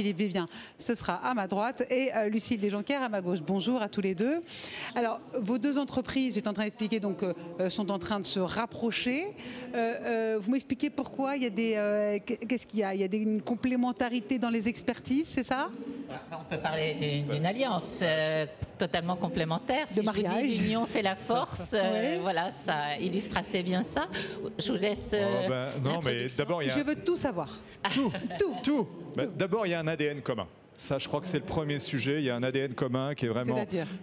Philippe Vivien, ce sera à ma droite, et euh, Lucille Desjonquières à ma gauche. Bonjour à tous les deux. Alors, vos deux entreprises, j'étais en train d'expliquer, donc, euh, euh, sont en train de se rapprocher. Vous m'expliquez pourquoi Il y a des, qu'est-ce qu'il y a? Il y a une complémentarité dans les expertises, c'est ça? On peut parler d'une alliance euh, totalement complémentaire. Si De je vous mariage. dis l'union fait la force, euh, Oui. voilà, ça illustre assez bien ça. Je vous laisse. euh, Oh, ben, non, mais d'abord, il y a Je veux tout savoir. tout. tout. Ben, D'abord, il y a un ADN commun. Ça, je crois que c'est le premier sujet. Il y a un ADN commun qui est vraiment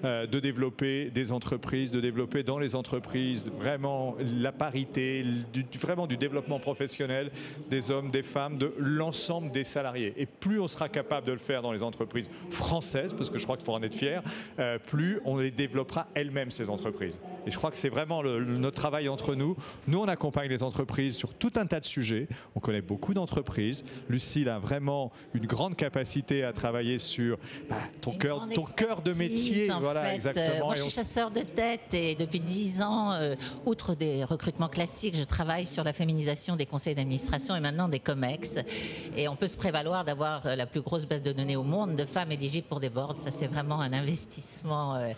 euh, de développer des entreprises, de développer dans les entreprises vraiment la parité, du- vraiment du développement professionnel des hommes, des femmes, de l'ensemble des salariés. Et plus on sera capable de le faire dans les entreprises françaises, parce que je crois qu'il faut en être fier, euh, plus on les développera elles-mêmes, ces entreprises. Et je crois que c'est vraiment le- le- notre travail entre nous. Nous, on accompagne les entreprises sur tout un tas de sujets. On connaît beaucoup d'entreprises. Lucille a vraiment une grande capacité à travailler sur bah, ton cœur, ton cœur de métier. Voilà, fait. Exactement. moi, je suis chasseur de tête et depuis 10 ans, euh, outre des recrutements classiques, je travaille sur la féminisation des conseils d'administration et maintenant des COMEX. Et on peut se prévaloir d'avoir euh, la plus grosse base de données au monde de femmes éligibles pour des boards. Ça, c'est vraiment un investissement euh,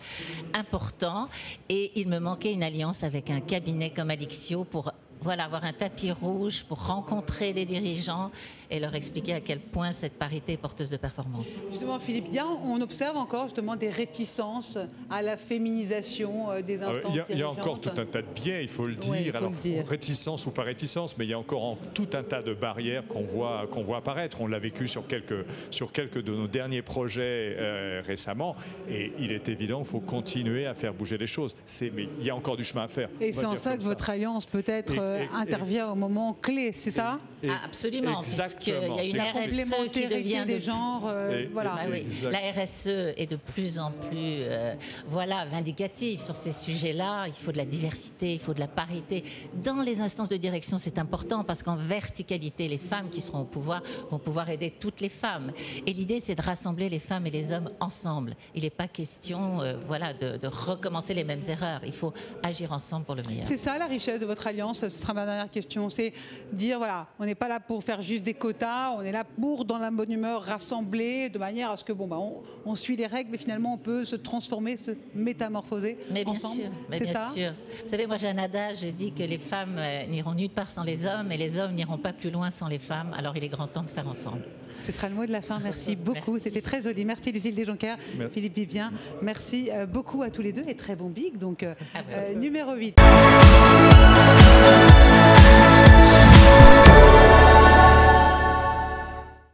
important. Et il me manquait une alliance avec un cabinet comme Alixio pour voilà, avoir un tapis rouge pour rencontrer les dirigeants et leur expliquer à quel point cette parité est porteuse de performance. Justement, Philippe, bien, on observe encore justement des réticences à la féminisation euh, des Ah instances Il y, a, il y a encore tout un tas de biais, il faut le dire. Ouais, il faut Alors, le dire. réticence ou pas réticence, mais il y a encore en- tout un tas de barrières qu'on voit, qu'on voit apparaître. On l'a vécu sur quelques, sur quelques de nos derniers projets euh, récemment, et il est évident qu'il faut continuer à faire bouger les choses. Mais il y a encore du chemin à faire. Et c'est en ça que votre alliance peut-être Et- euh, intervient au moment clé, c'est ça Et- absolument, puisqu'il y a une C'est- RSE qui devient des de genres, euh, voilà. Ah oui. La RSE est de plus en plus euh, voilà, vindicative sur ces sujets-là. Il faut de la diversité, il faut de la parité. Dans les instances de direction, c'est important parce qu'en verticalité, les femmes qui seront au pouvoir vont pouvoir aider toutes les femmes. Et l'idée, c'est de rassembler les femmes et les hommes ensemble. Il n'est pas question euh, voilà, de, de recommencer les mêmes erreurs. Il faut agir ensemble pour le meilleur. C'est ça la richesse de votre alliance, ce sera ma dernière question. C'est dire, voilà, on n'est pas là pour faire juste des quotas, on est là pour, dans la bonne humeur, rassembler de manière à ce que, bon, bah, on, on suit les règles, mais finalement, on peut se transformer, se métamorphoser Mais bien ensemble. sûr, mais C'est bien ça sûr. Vous savez, moi j'ai un adage, je dis que les femmes euh, n'iront nulle part sans les hommes et les hommes n'iront pas plus loin sans les femmes. Alors il est grand temps de faire ensemble. Ce sera le mot de la fin. Merci beaucoup. C'était très joli. Merci Lucille Desjonquières, Merci. Philippe Vivien. Merci euh, beaucoup à tous les deux et très bon big. Donc, euh, numéro 8.